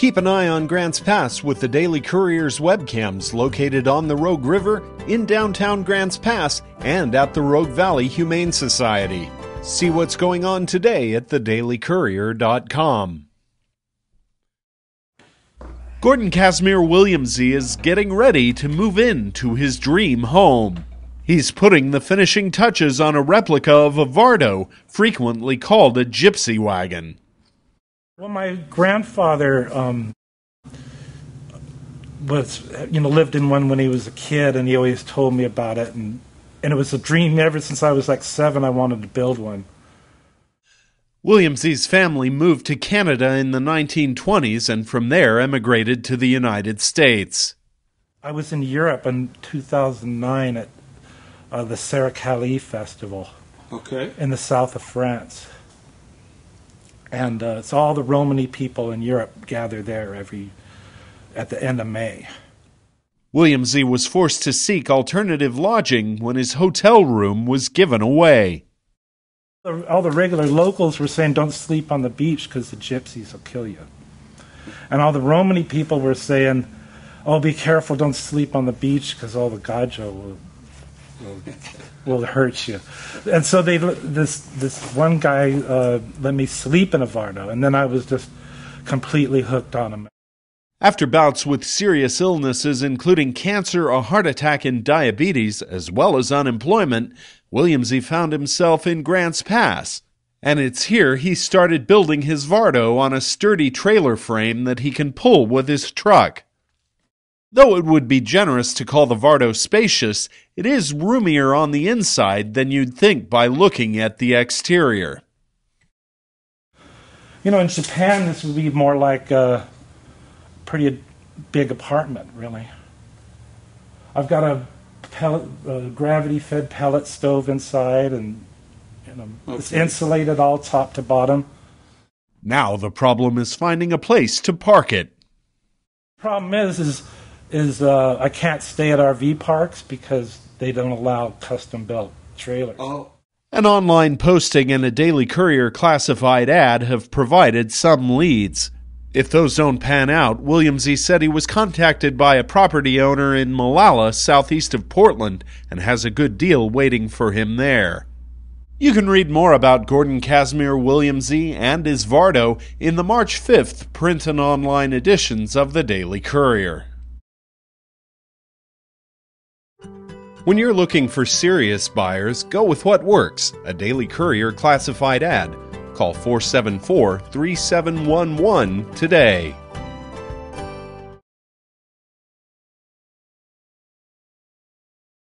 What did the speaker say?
Keep an eye on Grants Pass with the Daily Courier's webcams located on the Rogue River, in downtown Grants Pass, and at the Rogue Valley Humane Society. See what's going on today at thedailycourier.com. Gordon Casimire Williamsii is getting ready to move into his dream home. He's putting the finishing touches on a replica of a Vardo, frequently called a gypsy wagon. Well, my grandfather um, was, you know, lived in one when he was a kid, and he always told me about it, and and it was a dream ever since I was like seven. I wanted to build one. Williamsii's family moved to Canada in the 1920s, and from there emigrated to the United States. I was in Europe in 2009 at uh, the Serre Calais Festival. Okay. In the south of France and uh, it's all the Romany people in Europe gather there every at the end of May. Williamsii was forced to seek alternative lodging when his hotel room was given away. All the regular locals were saying, "Don't sleep on the beach because the gypsies will kill you," and all the Romany people were saying, "Oh, be careful! Don't sleep on the beach because all the gajo will." Will hurt you. And so they this this one guy uh, let me sleep in a Vardo, and then I was just completely hooked on him. After bouts with serious illnesses, including cancer, a heart attack, and diabetes, as well as unemployment, Williamsii found himself in Grants Pass. And it's here he started building his Vardo on a sturdy trailer frame that he can pull with his truck. Though it would be generous to call the Vardo spacious, it is roomier on the inside than you'd think by looking at the exterior. You know, in Japan, this would be more like a pretty big apartment, really. I've got a, pellet, a gravity-fed pellet stove inside, and you know, okay. it's insulated all top to bottom. Now the problem is finding a place to park it. Problem is, is is uh, I can't stay at RV parks because they don't allow custom built trailers. Oh. An online posting and a Daily Courier classified ad have provided some leads. If those don't pan out, Williamsii said he was contacted by a property owner in Molalla, southeast of Portland, and has a good deal waiting for him there. You can read more about Gordon Casimire Williamsii and his Vardo in the March 5th print and online editions of the Daily Courier. When you're looking for serious buyers, go with what works a Daily Courier classified ad. Call 474 3711 today.